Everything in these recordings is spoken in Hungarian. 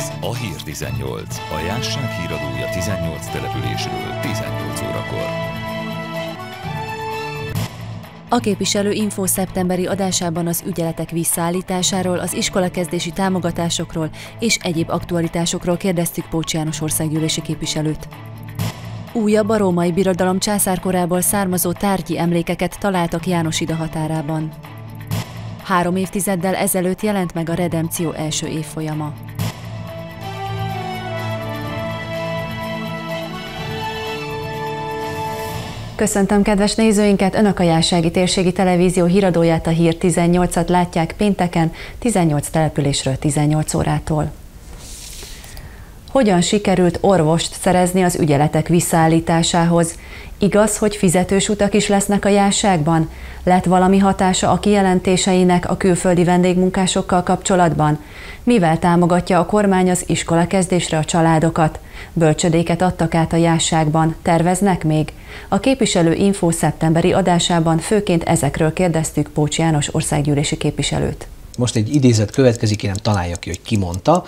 Ez a Hír 18, a Jásság híradója 18 településről 18 órakor. A képviselő Info szeptemberi adásában az ügyeletek visszaállításáról, az iskolakezdési támogatásokról és egyéb aktualitásokról kérdeztük Pócs János országgyűlési képviselőt. Újabb a római birodalom császárkorából származó tárgyi emlékeket találtak Jánosida határában. Három évtizeddel ezelőtt jelent meg a redemció első évfolyama. Köszöntöm kedves nézőinket! Önök a Jássági Térségi Televízió híradóját a Hír 18-at látják pénteken 18 településről 18 órától. Hogyan sikerült orvost szerezni az ügyeletek visszaállításához? Igaz, hogy fizetős utak is lesznek a jásságban? Lett valami hatása a kijelentéseinek a külföldi vendégmunkásokkal kapcsolatban? Mivel támogatja a kormány az iskola kezdésre a családokat? Bölcsödéket adtak át a jásságban, terveznek még? A képviselő Info szeptemberi adásában főként ezekről kérdeztük Pócs János országgyűlési képviselőt. Most egy idézet következik, én nem találja ki, hogy ki mondta.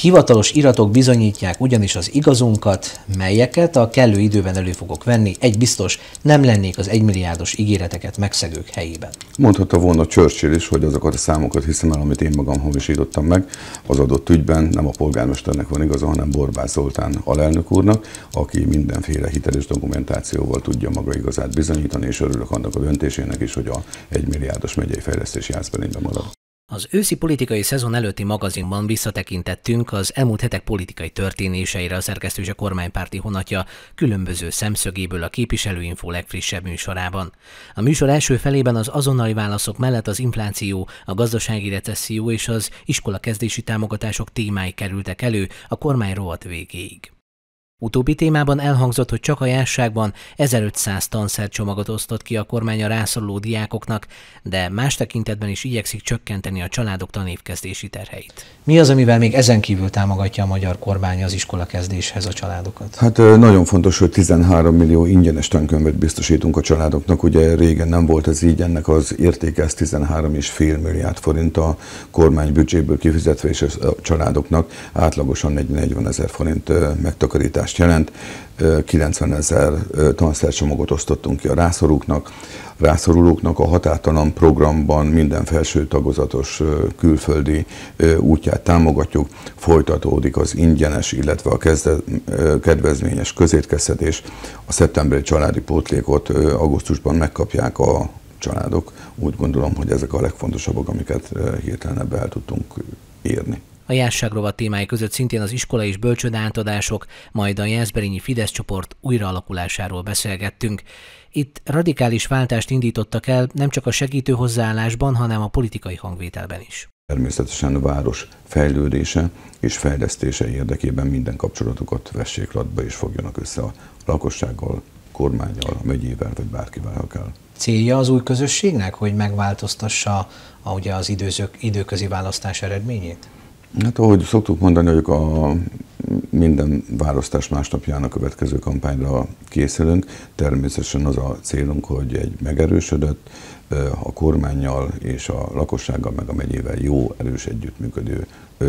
Hivatalos iratok bizonyítják ugyanis az igazunkat, melyeket a kellő időben elő fogok venni. Egy biztos, nem lennék az egymilliárdos ígéreteket megszegők helyében. Mondhatta volna Churchill is, hogy azokat a számokat hiszem el, amit én magam hamisítottam meg, az adott ügyben nem a polgármesternek van igaza, hanem Borbász Zoltán alelnök úrnak, aki mindenféle hiteles dokumentációval tudja maga igazát bizonyítani, és örülök annak a döntésének is, hogy a egymilliárdos megyei fejlesztési Jászberényben marad. Az őszi politikai szezon előtti magazinban visszatekintettünk az elmúlt hetek politikai történéseire a szerkesztő és a kormánypárti honatja különböző szemszögéből a képviselőinfo legfrissebb műsorában. A műsor első felében az azonnali válaszok mellett az infláció, a gazdasági recesszió és az iskola kezdési támogatások témái kerültek elő a kormány rovat végéig. Utóbbi témában elhangzott, hogy csak a jásságban 1500 tanszercsomagot osztott ki a kormány a rászoruló diákoknak, de más tekintetben is igyekszik csökkenteni a családok tanévkezdési terheit. Mi az, amivel még ezen kívül támogatja a magyar kormány az iskola kezdéshez a családokat? Hát nagyon fontos, hogy 13 millió ingyenes tankönyvet biztosítunk a családoknak. Ugye régen nem volt ez így, ennek az értéke ez 13,5 milliárd forint a kormány büdzséből kifizetve, és a családoknak átlagosan 40 ezer forint megtakarítás támogatást jelent. 90 ezer tanszercsomagot osztottunk ki a rászorúknak. A rászorulóknak a határtalan programban minden felső tagozatos külföldi útját támogatjuk. Folytatódik az ingyenes, illetve a kedvezményes közétkeztetés. A szeptemberi családi pótlékot augusztusban megkapják a családok. Úgy gondolom, hogy ezek a legfontosabbak, amiket hirtelen ebbe el tudtunk írni. A jásságrovat témái között szintén az iskola és bölcsőd átadások, majd a Jászberényi Fidesz csoport újraalakulásáról beszélgettünk. Itt radikális váltást indítottak el nem csak a segítő hozzáállásban, hanem a politikai hangvételben is. Természetesen a város fejlődése és fejlesztése érdekében minden kapcsolatokat vessék latba és fogjanak össze a lakossággal, kormányjal, a megyével vagy bárkivel, ha kell. Célja az új közösségnek, hogy megváltoztassa ahogy az időzök, időközi választás eredményét? Hát ahogy szoktuk mondani, hogy a minden választás másnapján a következő kampányra készülünk. Természetesen az a célunk, hogy egy megerősödött, a kormányjal és a lakossággal, meg a megyével jó, erős együttműködő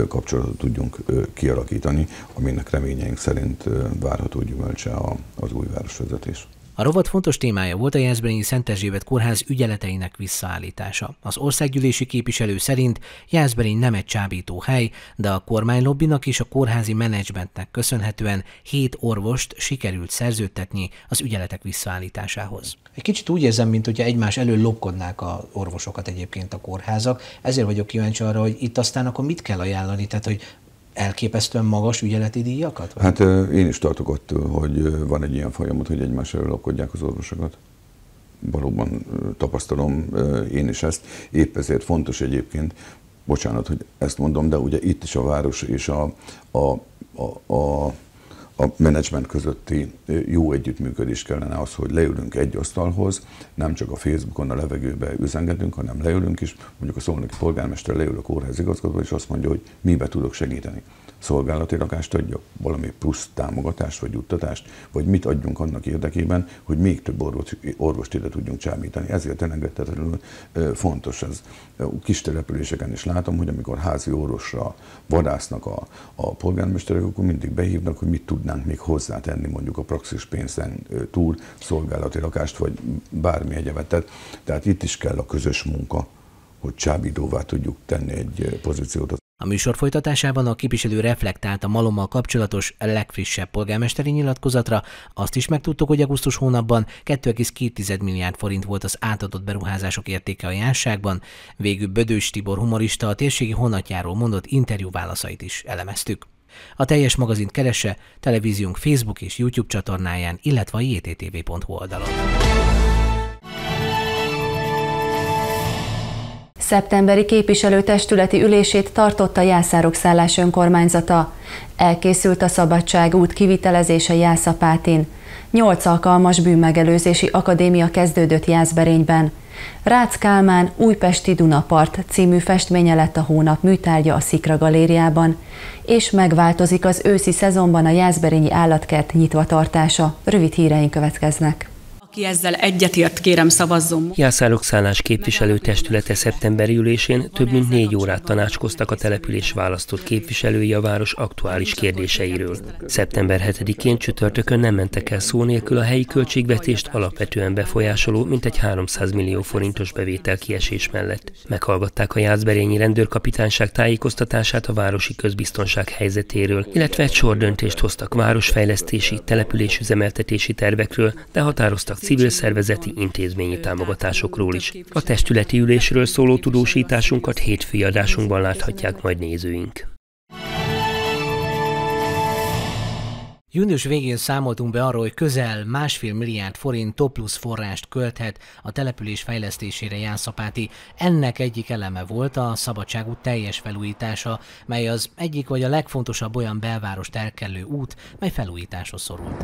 kapcsolatot tudjunk kialakítani, aminek reményeink szerint várható gyümölcse az új városvezetés. A rovat fontos témája volt a Jászberényi Szent Erzsébet kórház ügyeleteinek visszaállítása. Az országgyűlési képviselő szerint Jászberény nem egy csábító hely, de a kormánylobbinak és a kórházi menedzsmentnek köszönhetően hét orvost sikerült szerződtetni az ügyeletek visszaállításához. Egy kicsit úgy érzem, mint hogyha egymás elől lopkodnák a orvosokat egyébként a kórházak, ezért vagyok kíváncsi arra, hogy itt aztán akkor mit kell ajánlani, tehát hogy elképesztően magas ügyeleti díjakat? Vagy? Hát én is tartok ott, hogy van egy ilyen folyamat, hogy egymás elől lakodják az orvosokat. Valóban tapasztalom én is ezt. Épp ezért fontos egyébként, bocsánat, hogy ezt mondom, de ugye itt is a város és a, a, a, a a menedzsment közötti jó együttműködés kellene az, hogy leülünk egy asztalhoz, nem csak a Facebookon a levegőbe üzengetünk, hanem leülünk is, mondjuk a szolnoki polgármester leül a kórház igazgató, és azt mondja, hogy mibe tudok segíteni. Szolgálati lakást adjak, valami plusz támogatást vagy juttatást, vagy mit adjunk annak érdekében, hogy még több orvos, orvost ide tudjunk csábítani. Ezért elengedhetetlenül fontos ez. Kis településeken is látom, hogy amikor házi orvosra vadásznak a, a polgármesterek, akkor mindig behívnak, hogy mit tudnánk még hozzátenni mondjuk a praxis pénzen túl, szolgálati lakást, vagy bármi egyebet. Tehát itt is kell a közös munka, hogy csábítóvá tudjuk tenni egy pozíciót. A műsor folytatásában a képviselő reflektált a malommal kapcsolatos legfrissebb polgármesteri nyilatkozatra. Azt is megtudtuk, hogy augusztus hónapban 2,2 milliárd forint volt az átadott beruházások értéke a járságban. Végül Bödős Tibor humorista a térségi honatjáról mondott interjú válaszait is elemeztük. A teljes magazint keresse televíziónk Facebook és YouTube csatornáján, illetve a jttv.hu oldalon. Szeptemberi képviselőtestületi ülését tartotta Jászárok szállás önkormányzata. Elkészült a Szabadság út kivitelezése Jászapátin. Nyolc alkalmas bűnmegelőzési akadémia kezdődött Jászberényben. Rácz Kálmán Újpesti Dunapart című festménye lett a hónap műtárgya a Szikra galériában, és megváltozik az őszi szezonban a Jászberényi állatkert nyitva tartása. Rövid híreink következnek. Aki ezzel egyetért, kérem szavazzon. Jászárok szállás képviselőtestülete szeptemberi ülésén több mint négy órát tanácskoztak a település választott képviselői a város aktuális kérdéseiről. Szeptember 7-én csütörtökön nem mentek el szó nélkül a helyi költségvetést alapvetően befolyásoló mintegy 300 millió forintos bevétel kiesés mellett. Meghallgatták a Jászberényi rendőrkapitányság tájékoztatását a városi közbiztonság helyzetéről, illetve egy sor döntést hoztak városfejlesztési, településüzemeltetési tervekről, de határoztak civil szervezeti intézményi támogatásokról is. A testületi ülésről szóló tudósításunkat hétfői adásunkban láthatják majd nézőink. Június végén számoltunk be arról, hogy közel másfél milliárd forint top plusz forrást költhet a település fejlesztésére Jánszapáti. Ennek egyik eleme volt a Szabadságút teljes felújítása, mely az egyik vagy a legfontosabb olyan belvárost elkerülő út, mely felújításhoz szorult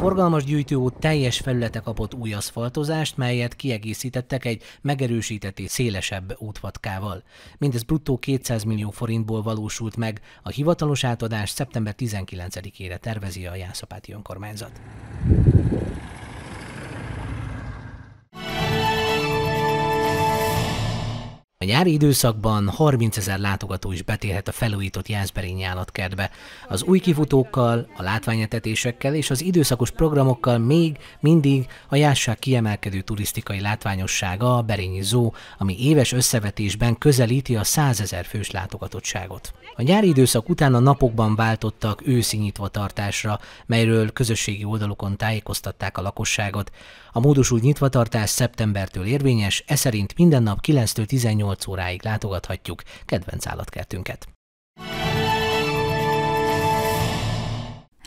forgalmas gyűjtőút teljes felülete kapott új aszfaltozást, melyet kiegészítettek egy megerősített és szélesebb útvatkával. Mindez bruttó 200 millió forintból valósult meg, a hivatalos átadás szeptember 19-ére tervezi a Jászapáti önkormányzat. A nyári időszakban 30 ezer látogató is betérhet a felújított Jászberényi állatkertbe. Az új kifutókkal, a látványetetésekkel és az időszakos programokkal még mindig a Jásság kiemelkedő turisztikai látványossága a Berényi Zó, ami éves összevetésben közelíti a 100 ezer fős látogatottságot. A nyári időszak után a napokban váltottak őszi nyitva tartásra, melyről közösségi oldalukon tájékoztatták a lakosságot. A módosult nyitvatartás szeptembertől érvényes, e szerint minden nap 9-től 18 óráig látogathatjuk kedvenc állatkertünket.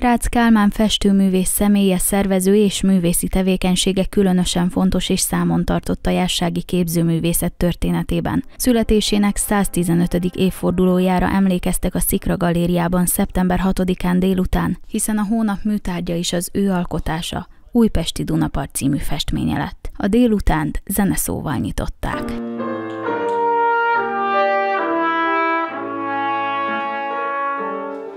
Rácz Kálmán festőművész személye, szervező és művészi tevékenysége különösen fontos és számon tartott a jássági képzőművészet történetében. Születésének 115. évfordulójára emlékeztek a Szikra galériában szeptember 6-án délután, hiszen a hónap műtárgya is az ő alkotása, Újpesti Dunapart című festménye lett. A délutánt zeneszóval nyitották.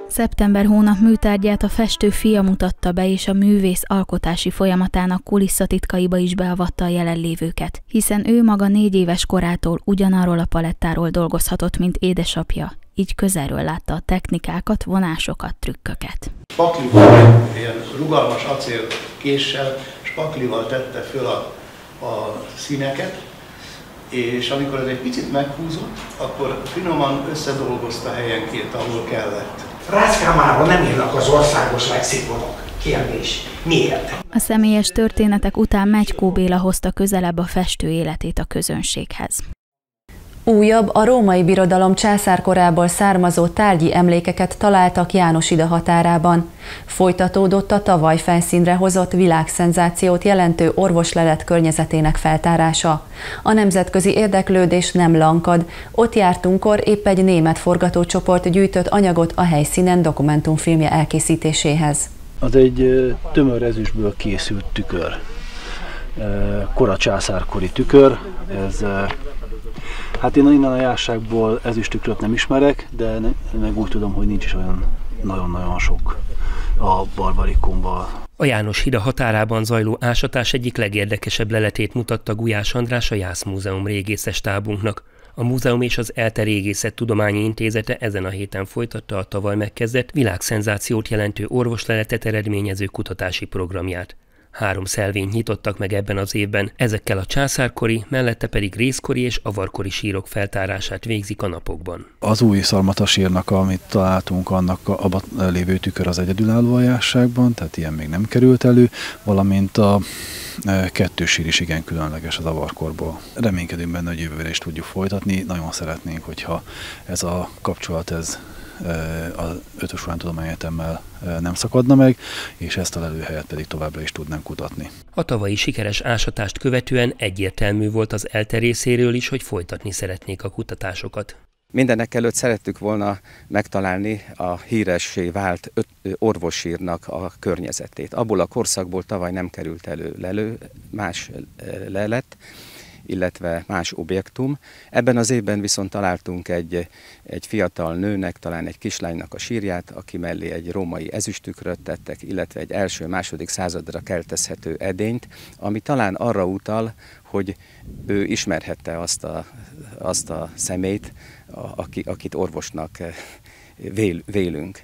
Szeptember hónap műtárgyát a festő fia mutatta be, és a művész alkotási folyamatának kulisszatitkaiba is beavatta a jelenlévőket, hiszen ő maga négy éves korától ugyanarról a palettáról dolgozhatott, mint édesapja, így közelről látta a technikákat, vonásokat, trükköket. Spaklival, ilyen rugalmas acél késsel, spaklival tette föl a, a színeket, és amikor ez egy picit meghúzott, akkor finoman összedolgozta helyenként, ahol kellett. Rászkámában nem írnak az országos lexikonok. Kérdés, miért? A személyes történetek után Megykó Béla hozta közelebb a festő életét a közönséghez. Újabb, a római birodalom császárkorából származó tárgyi emlékeket találtak János ida határában. Folytatódott a tavaly felszínre hozott világszenzációt jelentő orvoslelet környezetének feltárása. A nemzetközi érdeklődés nem lankad, ott jártunkkor épp egy német forgatócsoport gyűjtött anyagot a helyszínen dokumentumfilmje elkészítéséhez. Az egy tömör ezüstből készült tükör. Kora császárkori tükör, ez Hát én innen a járságból ezüstükröt nem ismerek, de meg úgy tudom, hogy nincs is olyan nagyon-nagyon sok a barbarikumban. A János hída határában zajló ásatás egyik legérdekesebb leletét mutatta Gulyás András a Jász Múzeum régészes tábunknak. A múzeum és az ELTE Régészet Tudományi Intézete ezen a héten folytatta a tavaly megkezdett világszenzációt jelentő orvosleletet eredményező kutatási programját. Három szelvényt nyitottak meg ebben az évben, ezekkel a császárkori, mellette pedig részkori és avarkori sírok feltárását végzik a napokban. Az új szarmatasírnak, amit találtunk, annak abban lévő tükör az egyedülálló ajánságban, tehát ilyen még nem került elő, valamint a e, kettős sír is igen különleges az avarkorból. Reménykedünk benne, hogy jövőre is tudjuk folytatni. Nagyon szeretnénk, hogyha ez a kapcsolat ez az Ötös Tudományegyetemmel nem szakadna meg, és ezt a lelőhelyet pedig továbbra is tudnánk kutatni. A tavalyi sikeres ásatást követően egyértelmű volt az ELTE részéről is, hogy folytatni szeretnék a kutatásokat. Mindenek előtt szerettük volna megtalálni a híressé vált orvosírnak a környezetét. Abból a korszakból tavaly nem került elő lelő, más lelet, illetve más objektum. Ebben az évben viszont találtunk egy, egy fiatal nőnek, talán egy kislánynak a sírját, aki mellé egy római ezüstükröt tettek, illetve egy első-második századra keltezhető edényt, ami talán arra utal, hogy ő ismerhette azt a, azt a szemét, aki, akit orvosnak eh, vél, vélünk.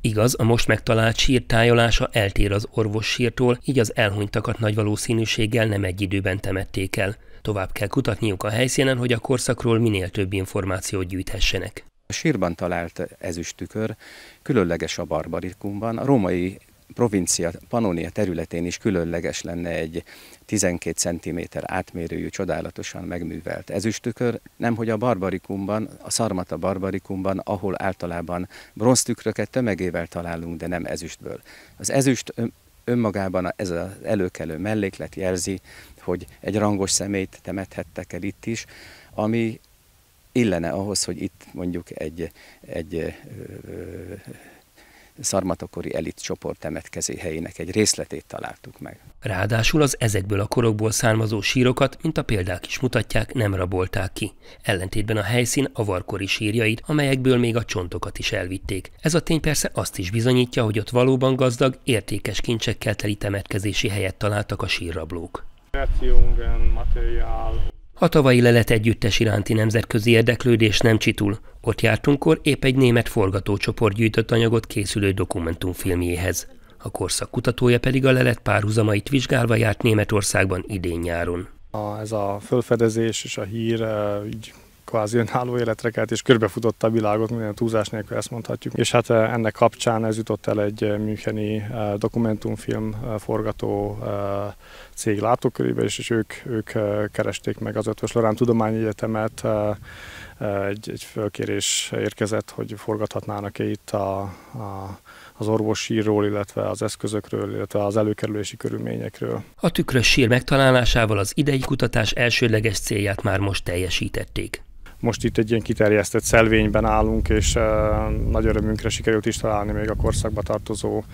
Igaz, a most megtalált sír tájolása eltér az orvos sírtól, így az elhunytakat nagy valószínűséggel nem egy időben temették el. Tovább kell kutatniuk a helyszínen, hogy a korszakról minél több információt gyűjthessenek. A sírban talált ezüstükör különleges a barbarikumban. A római provincia Pannonia területén is különleges lenne egy 12 cm átmérőjű, csodálatosan megművelt ezüstükör, nemhogy a barbarikumban, a szarmata barbarikumban, ahol általában bronztükröket tömegével találunk, de nem ezüstből. Az ezüst önmagában ez az előkelő melléklet jelzi, hogy egy rangos szemét temethettek el itt is, ami illene ahhoz, hogy itt mondjuk egy, egy szarmatokori elit csoport temetkezé helyének egy részletét találtuk meg. Ráadásul az ezekből a korokból származó sírokat, mint a példák is mutatják, nem rabolták ki. Ellentétben a helyszín avarkori sírjait, amelyekből még a csontokat is elvitték. Ez a tény persze azt is bizonyítja, hogy ott valóban gazdag, értékes kincsekkel teli temetkezési helyet találtak a sírrablók. A tavalyi lelet együttes iránti nemzetközi érdeklődés nem csitul. Ott jártunkkor épp egy német forgatócsoport gyűjtött anyagot készülő dokumentumfilmjéhez. A korszak kutatója pedig a lelet párhuzamait vizsgálva járt Németországban idén-nyáron. Ez a fölfedezés és a hír így kvázi önálló életre kelt, és körbefutotta a világot, minden túlzás nélkül ezt mondhatjuk. És hát eh, ennek kapcsán ez jutott el egy eh, műheni eh, dokumentumfilm forgató cég látókörébe, és, ők, ők keresték meg az Ötvös Lorán Tudományegyetemet, egy, egy fölkérés érkezett, hogy forgathatnának-e itt a, a az orvossírról, illetve az eszközökről, illetve az előkerülési körülményekről. A tükrös sír megtalálásával az idei kutatás elsődleges célját már most teljesítették. Most itt egy ilyen kiterjesztett szelvényben állunk, és nagy örömünkre sikerült is találni még a korszakba tartozó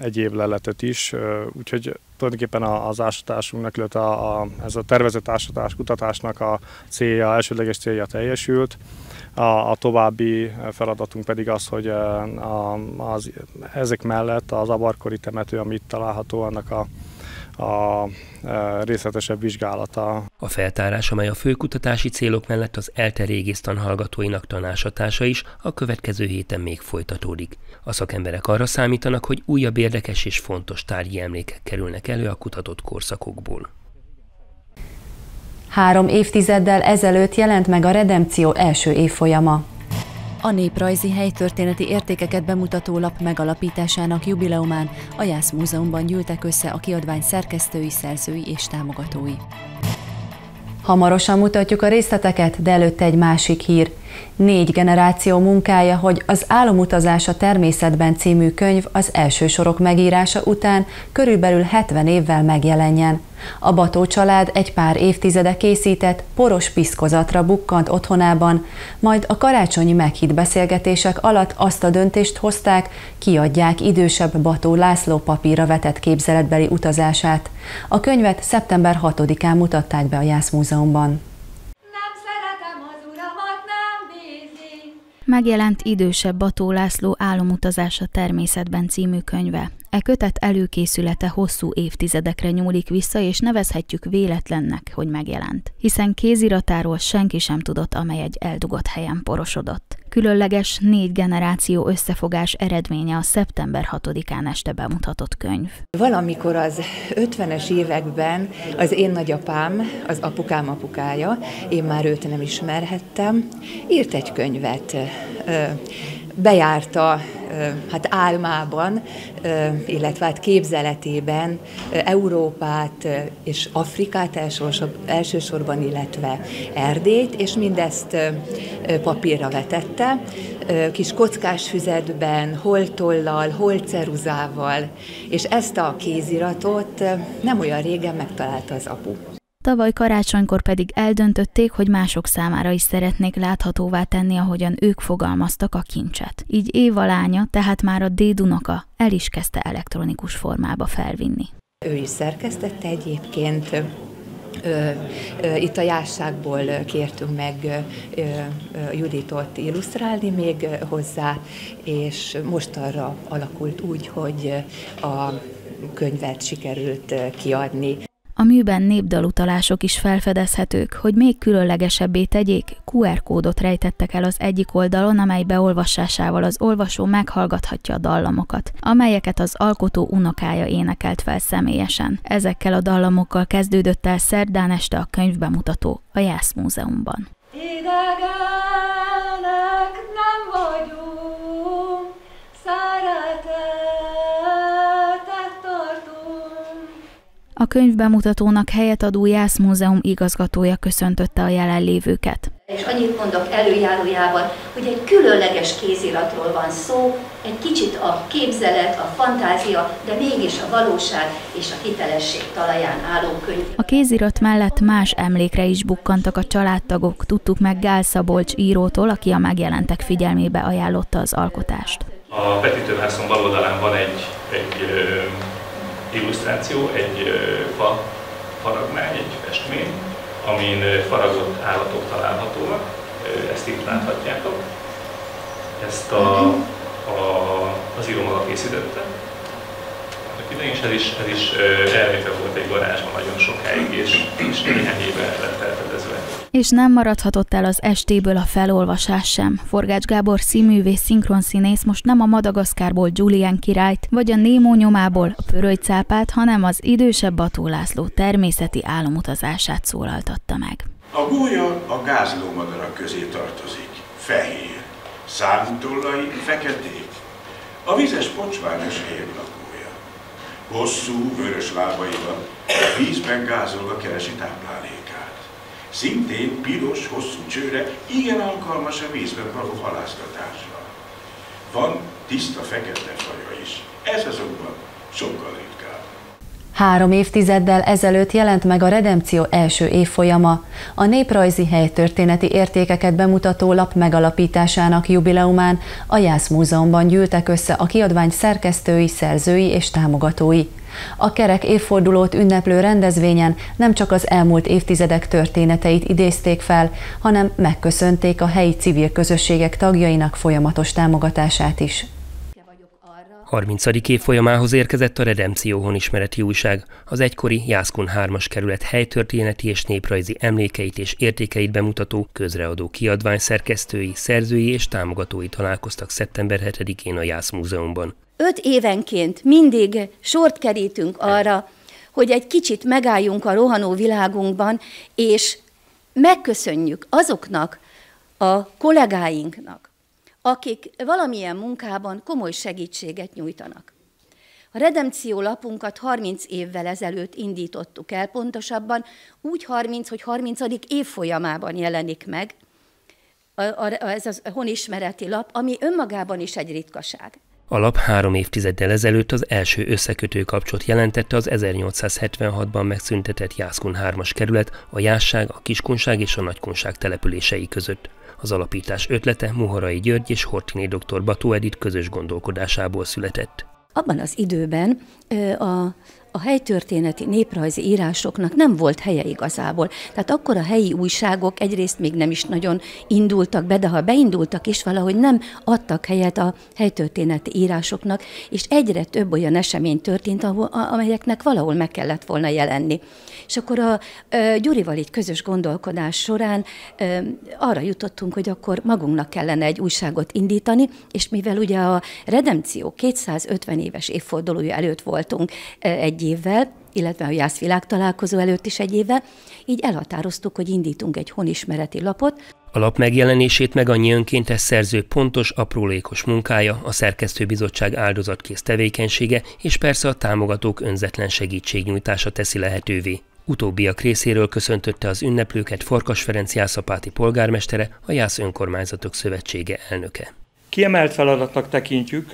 egyéb leletet is, úgyhogy tulajdonképpen az ásatásunknak, illetve a, a, ez a tervezett ásatás kutatásnak a célja, elsődleges célja teljesült. A, a további feladatunk pedig az, hogy a, az, ezek mellett az abarkori temető, amit található, annak a a részletesebb vizsgálata. A feltárás, amely a főkutatási célok mellett az ELTE régésztan hallgatóinak tanásatása is a következő héten még folytatódik. A szakemberek arra számítanak, hogy újabb érdekes és fontos tárgyi emlékek kerülnek elő a kutatott korszakokból. Három évtizeddel ezelőtt jelent meg a Redemció első évfolyama. A néprajzi helytörténeti értékeket bemutató lap megalapításának jubileumán a Jász Múzeumban gyűltek össze a kiadvány szerkesztői, szerzői és támogatói. Hamarosan mutatjuk a részleteket, de előtte egy másik hír. Négy generáció munkája, hogy az Álomutazás a természetben című könyv az első sorok megírása után körülbelül 70 évvel megjelenjen. A Bató család egy pár évtizede készített, poros piszkozatra bukkant otthonában, majd a karácsonyi meghitt beszélgetések alatt azt a döntést hozták, kiadják idősebb Bató László papírra vetett képzeletbeli utazását. A könyvet szeptember 6-án mutatták be a Jász Múzeumban. Megjelent idősebb Bató László Álomutazása természetben című könyve. E kötet előkészülete hosszú évtizedekre nyúlik vissza, és nevezhetjük véletlennek, hogy megjelent. Hiszen kéziratáról senki sem tudott, amely egy eldugott helyen porosodott. Különleges négy generáció összefogás eredménye a szeptember 6-án este bemutatott könyv. Valamikor az 50-es években az én nagyapám, az apukám apukája, én már őt nem ismerhettem, írt egy könyvet bejárta hát álmában, illetve hát képzeletében Európát és Afrikát elsősorban, illetve Erdélyt, és mindezt papírra vetette, kis kockás füzetben, hol tollal, és ezt a kéziratot nem olyan régen megtalálta az apu. Tavaly karácsonykor pedig eldöntötték, hogy mások számára is szeretnék láthatóvá tenni, ahogyan ők fogalmaztak a kincset. Így Éva lánya, tehát már a Dédunoka el is kezdte elektronikus formába felvinni. Ő is szerkesztette egyébként, itt a jásságból kértünk meg Juditot illusztrálni még hozzá, és most arra alakult úgy, hogy a könyvet sikerült kiadni. Műben népdalutalások is felfedezhetők, hogy még különlegesebbé tegyék, QR kódot rejtettek el az egyik oldalon, amely beolvasásával az olvasó meghallgathatja a dallamokat, amelyeket az alkotó unokája énekelt fel személyesen. Ezekkel a dallamokkal kezdődött el szerdán este a könyvbemutató a Jász Múzeumban. Idegenek A könyvbemutatónak helyet adó Jász Múzeum igazgatója köszöntötte a jelenlévőket. És annyit mondok előjárójában, hogy egy különleges kéziratról van szó, egy kicsit a képzelet, a fantázia, de mégis a valóság és a hitelesség talaján álló könyv. A kézirat mellett más emlékre is bukkantak a családtagok, tudtuk meg Gál Szabolcs írótól, aki a megjelentek figyelmébe ajánlotta az alkotást. A vetítőházon bal oldalán van egy, egy illusztráció, egy fa faragmány, egy festmény, amin faragott állatok találhatóak, ezt itt láthatjátok. Ezt a, a, az maga készítette. Idején is ez is, ez is elrejtve volt egy garázsban nagyon sokáig, és, és néhány éve lett felfedezve. És nem maradhatott el az estéből a felolvasás sem. Forgács Gábor színművész szinkronszínész most nem a Madagaszkárból Julian királyt, vagy a Némó nyomából a pörölycápát, hanem az idősebb Bató László természeti álomutazását szólaltatta meg. A gólya a gázlómadarak közé tartozik. Fehér, számtollai feketék. A vizes pocsványos lakója. Hosszú, vörös lábaival vízben gázolva keresi táplálék szintén piros, hosszú csőre, igen alkalmas a vízben való halászgatásra. Van tiszta fekete faja is, ez azonban sokkal ritkább. Három évtizeddel ezelőtt jelent meg a Redemció első évfolyama, a néprajzi helytörténeti értékeket bemutató lap megalapításának jubileumán a Jász Múzeumban gyűltek össze a kiadvány szerkesztői, szerzői és támogatói. A kerek évfordulót ünneplő rendezvényen nem csak az elmúlt évtizedek történeteit idézték fel, hanem megköszönték a helyi civil közösségek tagjainak folyamatos támogatását is. 30. évfolyamához érkezett a Redemció honismereti újság, az egykori Jászkun 3-as kerület helytörténeti és néprajzi emlékeit és értékeit bemutató közreadó kiadvány szerkesztői, szerzői és támogatói találkoztak szeptember 7-én a Jász Múzeumban öt évenként mindig sort kerítünk arra, hogy egy kicsit megálljunk a rohanó világunkban, és megköszönjük azoknak a kollégáinknak, akik valamilyen munkában komoly segítséget nyújtanak. A redemció lapunkat 30 évvel ezelőtt indítottuk el, pontosabban úgy 30, hogy 30. évfolyamában jelenik meg ez a honismereti lap, ami önmagában is egy ritkaság. A lap három évtizeddel ezelőtt az első összekötő kapcsot jelentette az 1876-ban megszüntetett Jászkun 3-as kerület, a Jásság, a Kiskunság és a Nagykunság települései között. Az alapítás ötlete Muharai György és Hortiné dr. Bató Edith közös gondolkodásából született. Abban az időben a, a helytörténeti néprajzi írásoknak nem volt helye igazából. Tehát akkor a helyi újságok egyrészt még nem is nagyon indultak be, de ha beindultak is, valahogy nem adtak helyet a helytörténeti írásoknak, és egyre több olyan esemény történt, ahol, amelyeknek valahol meg kellett volna jelenni. És akkor a, a Gyurival így közös gondolkodás során a, arra jutottunk, hogy akkor magunknak kellene egy újságot indítani, és mivel ugye a Redemció 250 éves évfordulója előtt voltunk egy évvel, illetve a Jász világ találkozó előtt is egy évvel, így elhatároztuk, hogy indítunk egy honismereti lapot. A lap megjelenését meg annyi önkéntes szerző pontos, aprólékos munkája, a szerkesztőbizottság áldozatkész tevékenysége és persze a támogatók önzetlen segítségnyújtása teszi lehetővé. Utóbbiak részéről köszöntötte az ünneplőket Farkas Ferenc Jászapáti polgármestere, a Jász Önkormányzatok Szövetsége elnöke. Kiemelt feladatnak tekintjük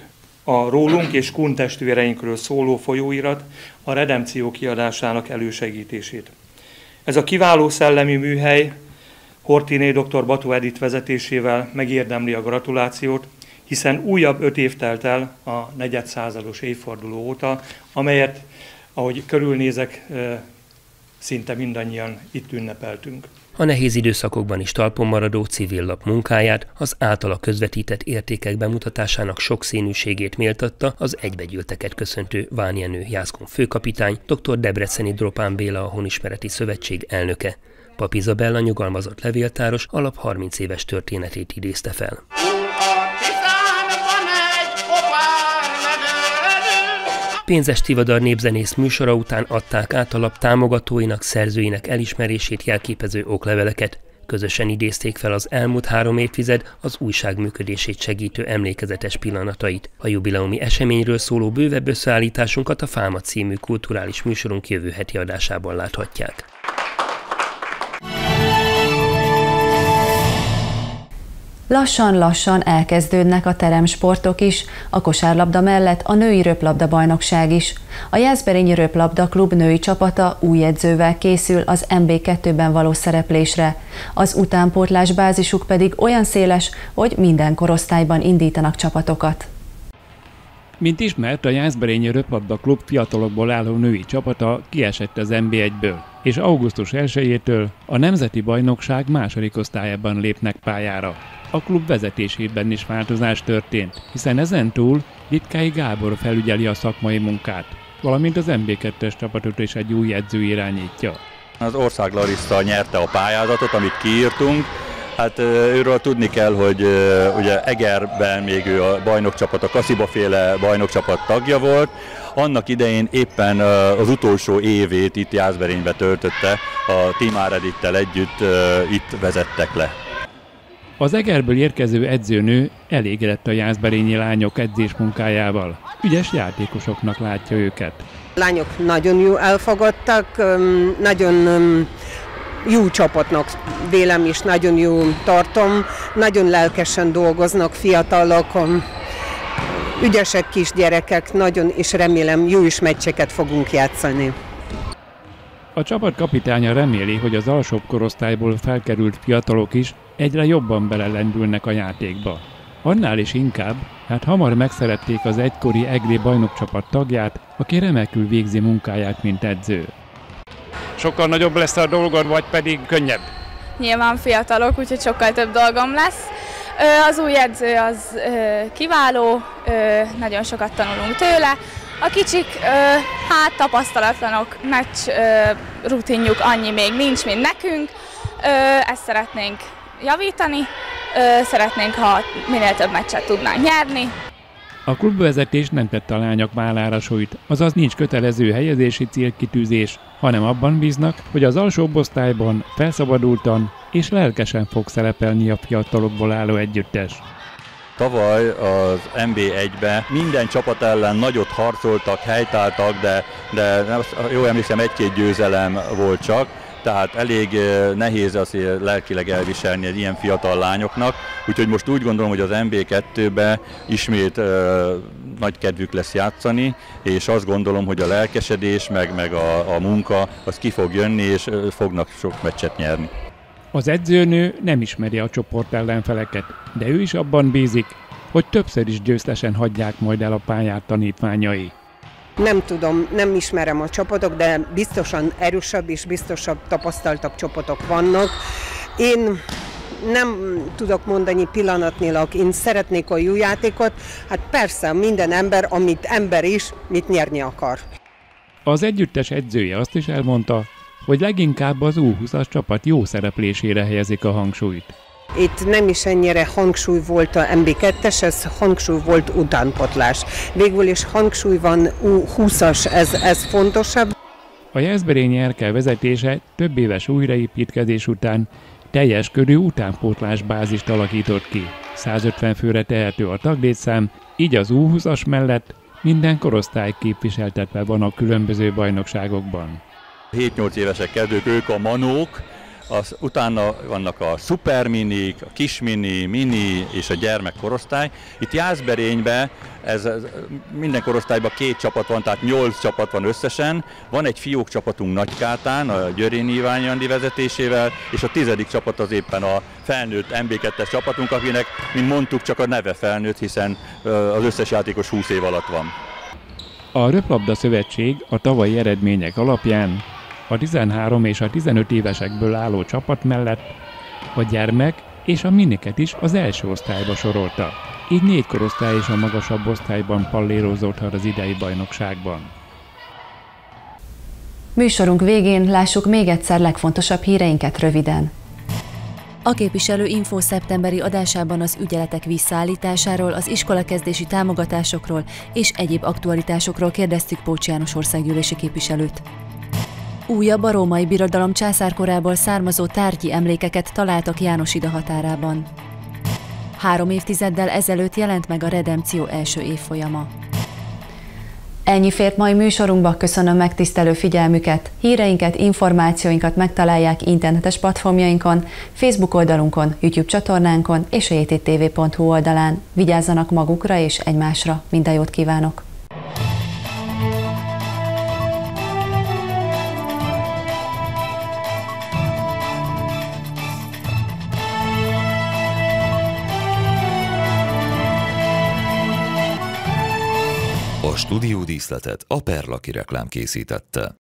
a rólunk és kun testvéreinkről szóló folyóirat a redemció kiadásának elősegítését. Ez a kiváló szellemi műhely Hortiné dr. Batu Edith vezetésével megérdemli a gratulációt, hiszen újabb öt év telt el a negyedszázados évforduló óta, amelyet, ahogy körülnézek, szinte mindannyian itt ünnepeltünk. A nehéz időszakokban is talpon maradó civil lap munkáját, az általa közvetített értékek bemutatásának sokszínűségét méltatta az egybegyűlteket köszöntő Ványenő Jászkon főkapitány, dr. Debreceni Dropán Béla a Honismereti Szövetség elnöke. Pap Izabella nyugalmazott levéltáros alap 30 éves történetét idézte fel. Pénzes Tivadar népzenész műsora után adták át a lap támogatóinak, szerzőinek elismerését jelképező okleveleket. Közösen idézték fel az elmúlt három évtized az újság működését segítő emlékezetes pillanatait. A jubileumi eseményről szóló bővebb összeállításunkat a Fáma című kulturális műsorunk jövő heti adásában láthatják. Lassan-lassan elkezdődnek a teremsportok is, a kosárlabda mellett a női röplabda bajnokság is. A Jászberényi Röplabda Klub női csapata új edzővel készül az MB2-ben való szereplésre. Az utánpótlás bázisuk pedig olyan széles, hogy minden korosztályban indítanak csapatokat. Mint ismert, a Jászberényi Röplabda Klub fiatalokból álló női csapata kiesett az NB1-ből, és augusztus 1-től a Nemzeti Bajnokság második osztályában lépnek pályára. A klub vezetésében is változás történt, hiszen ezen túl Litkái Gábor felügyeli a szakmai munkát, valamint az MB2-es csapatot is egy új edző irányítja. Az Ország Larissa nyerte a pályázatot, amit kiírtunk, Hát őről tudni kell, hogy ugye Egerben még ő a bajnokcsapat, a Kasziba féle bajnokcsapat tagja volt. Annak idején éppen az utolsó évét itt Jászberénybe töltötte, a Team Áredittel együtt itt vezettek le. Az Egerből érkező edzőnő elégedett a jászberényi lányok edzés munkájával. Ügyes játékosoknak látja őket. Lányok nagyon jó elfogadtak, nagyon jó csapatnak vélem is, nagyon jó tartom, nagyon lelkesen dolgoznak fiatalok, ügyesek kisgyerekek, nagyon, és remélem jó is meccseket fogunk játszani. A csapat kapitánya reméli, hogy az alsóbb korosztályból felkerült fiatalok is egyre jobban belelendülnek a játékba. Annál is inkább, hát hamar megszerették az egykori EGRI bajnokcsapat tagját, aki remekül végzi munkáját, mint edző. Sokkal nagyobb lesz a dolgod, vagy pedig könnyebb? Nyilván fiatalok, úgyhogy sokkal több dolgom lesz. Az új edző az kiváló, nagyon sokat tanulunk tőle. A kicsik, hát tapasztalatlanok, meccs rutinjuk annyi még nincs, mint nekünk. Ezt szeretnénk javítani. Szeretnénk, ha minél több meccset tudnánk nyerni. A klubvezetés nem tette a lányok vállára azaz nincs kötelező helyezési célkitűzés, hanem abban bíznak, hogy az alsóbb osztályban felszabadultan és lelkesen fog szerepelni a fiatalokból álló együttes. Tavaly az MB1-be minden csapat ellen nagyot harcoltak, helytáltak, de, de jó emlékszem, egy-két győzelem volt csak tehát elég nehéz azért lelkileg elviselni egy ilyen fiatal lányoknak, úgyhogy most úgy gondolom, hogy az MB2-be ismét uh, nagy kedvük lesz játszani, és azt gondolom, hogy a lelkesedés, meg, meg a, a munka, az ki fog jönni, és fognak sok meccset nyerni. Az edzőnő nem ismeri a csoport ellenfeleket, de ő is abban bízik, hogy többször is győztesen hagyják majd el a pályát tanítványai. Nem tudom, nem ismerem a csapatok, de biztosan erősebb és biztosabb, tapasztaltabb csapatok vannak. Én nem tudok mondani pillanatnyilag, én szeretnék a jó játékot, hát persze minden ember, amit ember is, mit nyerni akar. Az együttes edzője azt is elmondta, hogy leginkább az U20-as csapat jó szereplésére helyezik a hangsúlyt. Itt nem is ennyire hangsúly volt a MB2-es, ez hangsúly volt utánpotlás. Végül is hangsúly van U20-as, ez, ez fontosabb. A Jászberényi Erkel vezetése több éves újraépítkezés után teljes körű utánpótlás bázist alakított ki. 150 főre tehető a taglétszám, így az U20-as mellett minden korosztály képviseltetve van a különböző bajnokságokban. 7-8 évesek kezdők, ők a manók, az, utána vannak a szuperminik, a kismini, mini és a gyermekkorosztály. Itt Jászberényben ez, ez, minden korosztályban két csapat van, tehát nyolc csapat van összesen. Van egy fiók csapatunk Nagykátán, a Györényi Iványi Andi vezetésével, és a tizedik csapat az éppen a felnőtt MB2-es csapatunk, akinek, mint mondtuk, csak a neve felnőtt, hiszen az összes játékos 20 év alatt van. A Röplabda Szövetség a tavalyi eredmények alapján a 13 és a 15 évesekből álló csapat mellett a gyermek és a miniket is az első osztályba sorolta. Így négy korosztály is a magasabb osztályban pallérozódhat az idei bajnokságban. Műsorunk végén lássuk még egyszer legfontosabb híreinket röviden. A képviselő Info szeptemberi adásában az ügyeletek visszaállításáról, az iskolakezdési támogatásokról és egyéb aktualitásokról kérdeztük Pócs János országgyűlési képviselőt. Újabb a római birodalom császárkorából származó tárgyi emlékeket találtak Jánosida határában. Három évtizeddel ezelőtt jelent meg a Redemció első évfolyama. Ennyi fért mai műsorunkba, köszönöm megtisztelő figyelmüket. Híreinket, információinkat megtalálják internetes platformjainkon, Facebook oldalunkon, YouTube csatornánkon és a jttv.hu oldalán. Vigyázzanak magukra és egymásra. Minden jót kívánok! Stúdiódíszletet a Perlaki reklám készítette.